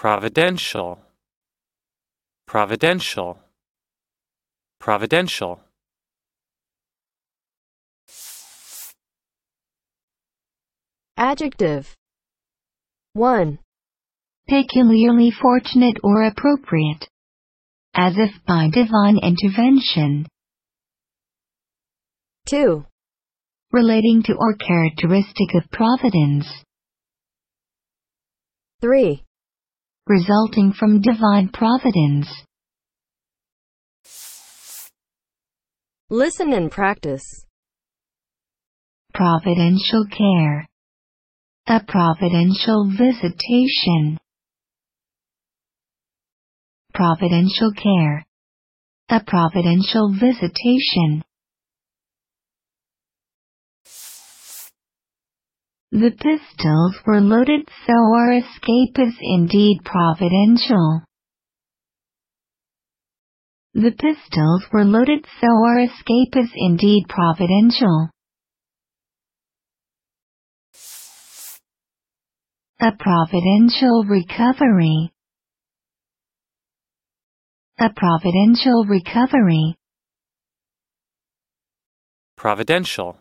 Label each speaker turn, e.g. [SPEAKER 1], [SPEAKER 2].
[SPEAKER 1] providential, providential, providential.
[SPEAKER 2] Adjective 1.
[SPEAKER 3] peculiarly fortunate or appropriate. As if by divine intervention,
[SPEAKER 2] 2.
[SPEAKER 3] relating to or characteristic of providence,
[SPEAKER 2] 3.
[SPEAKER 3] Resulting from divine providence.
[SPEAKER 2] Listen and practice.
[SPEAKER 3] Providential care. A providential visitation. Providential care. A providential visitation. The pistols were loaded so our escape is indeed providential. The pistols were loaded so our escape is indeed providential. A providential recovery. A providential recovery.
[SPEAKER 1] providential.